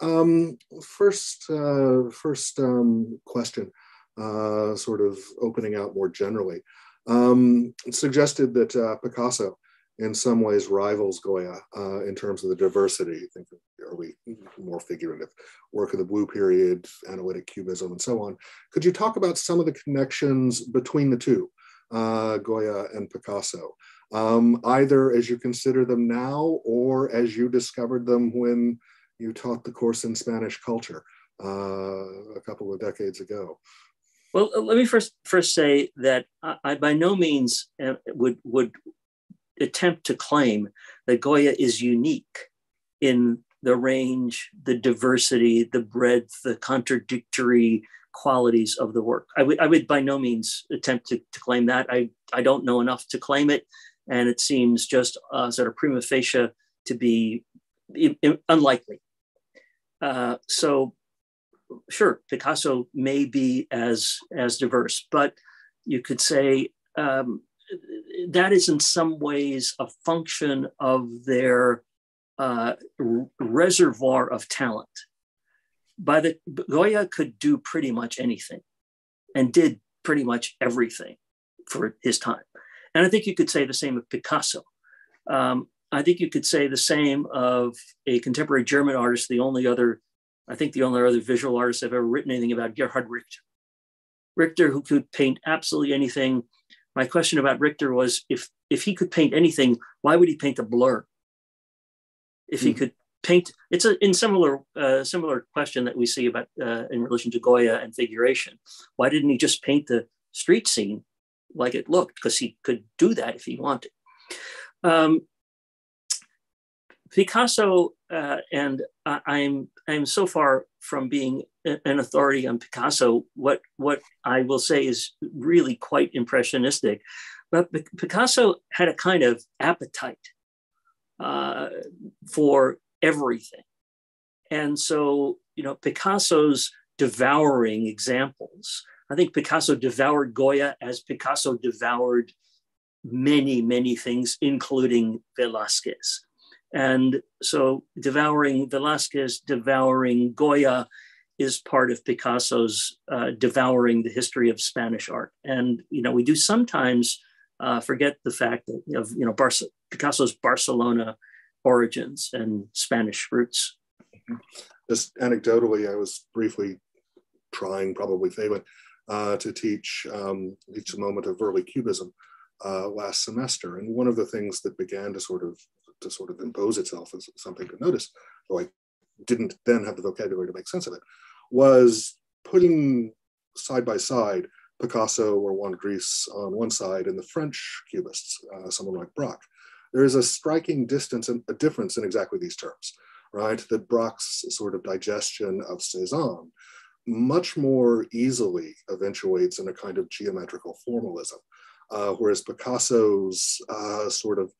Um, first, uh, first um, question, uh, sort of opening out more generally, um, suggested that uh, Picasso in some ways rivals Goya uh, in terms of the diversity. I think early, more figurative work of the Blue Period, analytic cubism, and so on. Could you talk about some of the connections between the two, uh, Goya and Picasso, um, either as you consider them now or as you discovered them when you taught the course in Spanish culture uh, a couple of decades ago? Well, let me first first say that I, by no means uh, would would attempt to claim that Goya is unique in the range, the diversity, the breadth, the contradictory qualities of the work. I would, I would by no means attempt to, to claim that. I, I don't know enough to claim it. And it seems just uh, sort of prima facie to be unlikely. Uh, so sure, Picasso may be as, as diverse, but you could say um, that is in some ways a function of their uh, reservoir of talent. By the Goya could do pretty much anything, and did pretty much everything for his time. And I think you could say the same of Picasso. Um, I think you could say the same of a contemporary German artist, the only other, I think the only other visual artist I've ever written anything about, Gerhard Richter. Richter, who could paint absolutely anything, my question about Richter was if if he could paint anything, why would he paint a blur? If he mm. could paint, it's a in similar uh, similar question that we see about uh, in relation to Goya and figuration. Why didn't he just paint the street scene like it looked? Because he could do that if he wanted. Um, Picasso uh, and I'm I'm so far from being an authority on Picasso. What what I will say is really quite impressionistic, but Picasso had a kind of appetite uh, for everything, and so you know Picasso's devouring examples. I think Picasso devoured Goya as Picasso devoured many many things, including Velasquez. And so devouring Velasquez, devouring Goya is part of Picasso's uh, devouring the history of Spanish art. And, you know, we do sometimes uh, forget the fact that, of, you know, Picasso's Barcelona origins and Spanish roots. Just anecdotally, I was briefly trying, probably failing, uh, to teach um, each moment of early Cubism uh, last semester. And one of the things that began to sort of to sort of impose itself as something to notice, though I didn't then have the vocabulary to make sense of it, was putting side by side Picasso or Juan Gris on one side and the French cubists, uh, someone like Braque. There is a striking distance and a difference in exactly these terms, right? That Braque's sort of digestion of Cezanne much more easily eventuates in a kind of geometrical formalism, uh, whereas Picasso's uh, sort of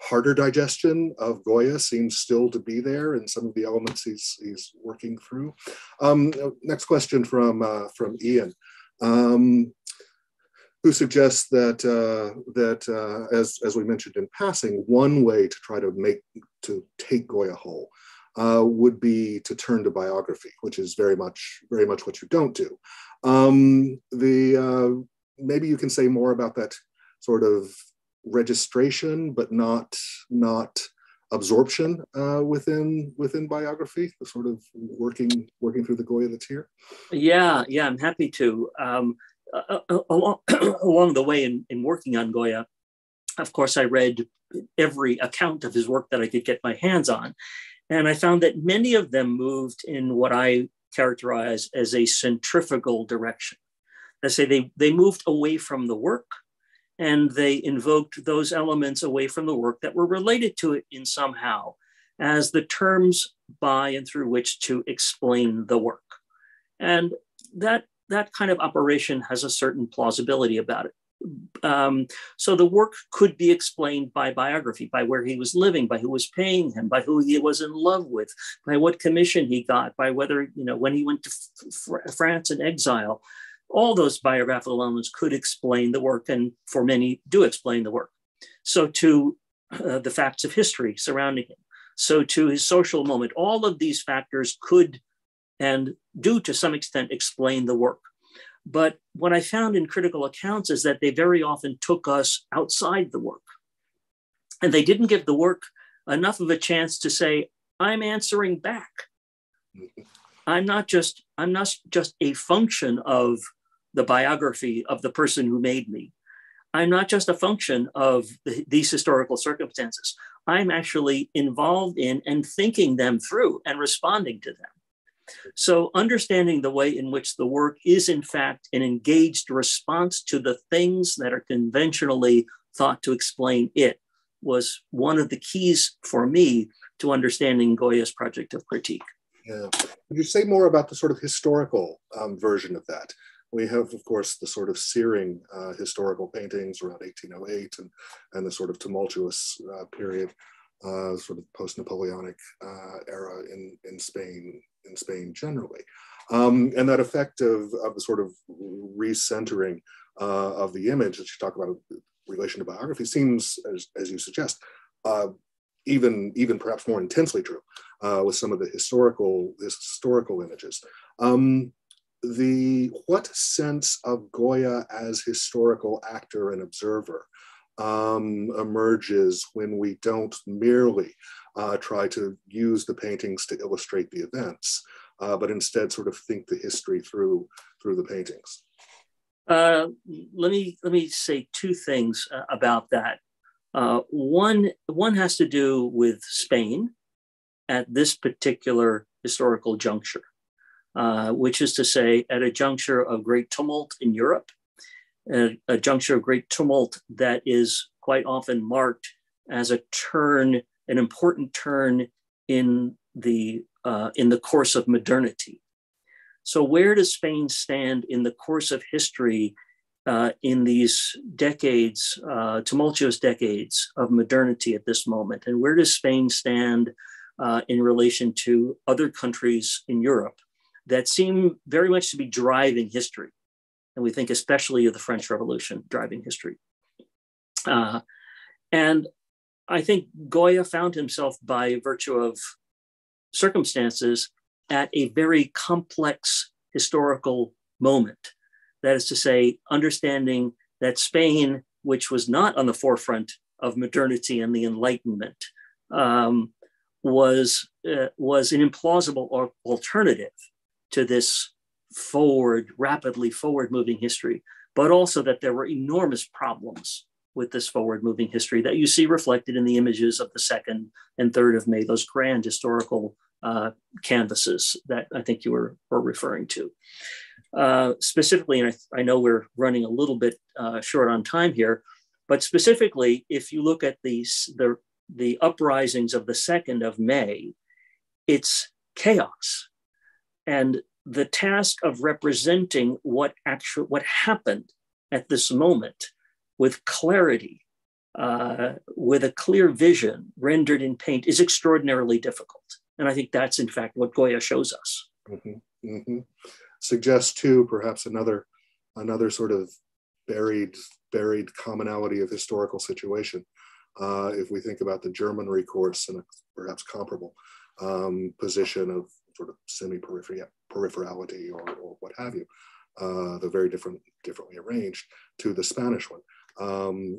harder digestion of Goya seems still to be there in some of the elements he's, he's working through. Um, next question from, uh, from Ian. Um, who suggests that uh, that uh, as as we mentioned in passing, one way to try to make to take Goya whole uh, would be to turn to biography, which is very much very much what you don't do. Um, the uh, maybe you can say more about that sort of registration, but not not absorption uh, within within biography. The sort of working working through the Goya that's here. Yeah, yeah, I'm happy to. Um, uh, along, along the way in, in working on Goya, of course, I read every account of his work that I could get my hands on. And I found that many of them moved in what I characterize as a centrifugal direction. I say they, they moved away from the work and they invoked those elements away from the work that were related to it in somehow as the terms by and through which to explain the work. And that, that kind of operation has a certain plausibility about it. Um, so the work could be explained by biography, by where he was living, by who was paying him, by who he was in love with, by what commission he got, by whether, you know, when he went to France in exile. All those biographical elements could explain the work, and for many do explain the work. So to uh, the facts of history surrounding him, so to his social moment, all of these factors could and do to some extent explain the work. But what I found in critical accounts is that they very often took us outside the work. And they didn't give the work enough of a chance to say, I'm answering back. I'm not just, I'm not just a function of the biography of the person who made me. I'm not just a function of the, these historical circumstances. I'm actually involved in and thinking them through and responding to them. So, understanding the way in which the work is, in fact, an engaged response to the things that are conventionally thought to explain it was one of the keys for me to understanding Goya's project of critique. Yeah. Could you say more about the sort of historical um, version of that? We have, of course, the sort of searing uh, historical paintings around 1808 and, and the sort of tumultuous uh, period, uh, sort of post Napoleonic uh, era in, in Spain in Spain generally. Um, and that effect of, of the sort of recentering uh, of the image that you talk about in relation to biography seems, as, as you suggest, uh, even even perhaps more intensely true with some of the historical historical images. Um, the what sense of Goya as historical actor and observer um, emerges when we don't merely uh, try to use the paintings to illustrate the events, uh, but instead sort of think the history through through the paintings. Uh, let me let me say two things uh, about that. Uh, one one has to do with Spain at this particular historical juncture, uh, which is to say, at a juncture of great tumult in Europe, a, a juncture of great tumult that is quite often marked as a turn an important turn in the uh, in the course of modernity. So where does Spain stand in the course of history uh, in these decades, uh, tumultuous decades of modernity at this moment? And where does Spain stand uh, in relation to other countries in Europe that seem very much to be driving history? And we think especially of the French Revolution driving history. Uh, and I think Goya found himself by virtue of circumstances at a very complex historical moment. That is to say, understanding that Spain, which was not on the forefront of modernity and the Enlightenment, um, was uh, was an implausible alternative to this forward, rapidly forward moving history, but also that there were enormous problems with this forward moving history that you see reflected in the images of the second and third of May, those grand historical uh, canvases that I think you were, were referring to. Uh, specifically, and I, I, know we're running a little bit uh, short on time here, but specifically, if you look at the, the, the uprisings of the 2nd of May, it's chaos. And the task of representing what actually what happened at this moment with clarity, uh, with a clear vision rendered in paint is extraordinarily difficult. And I think that's in fact what Goya shows us. Mm-hmm, mm-hmm. Suggests too, perhaps another another sort of buried buried commonality of historical situation. Uh, if we think about the German recourse and perhaps comparable um, position of sort of semi-peripherality or, or what have you, uh, they're very different, differently arranged to the Spanish one. um,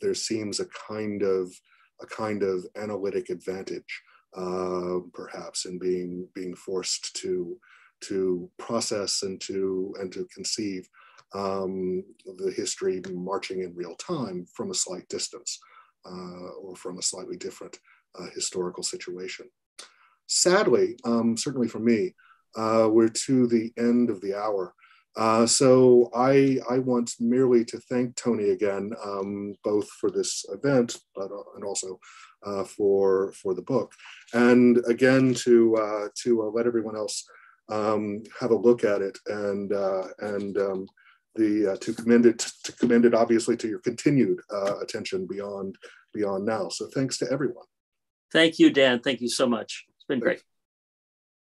there seems a kind of a kind of analytic advantage, uh, perhaps, in being being forced to to process and to and to conceive um, the history marching in real time from a slight distance uh, or from a slightly different uh, historical situation. Sadly, um, certainly for me, uh, we're to the end of the hour. Uh, so I, I want merely to thank Tony again, um, both for this event, but uh, and also uh, for for the book, and again to uh, to uh, let everyone else um, have a look at it and uh, and um, the to commend it to commend it obviously to your continued attention beyond beyond now. So thanks to everyone. Thank you, Dan. Thank you so much. It's been great.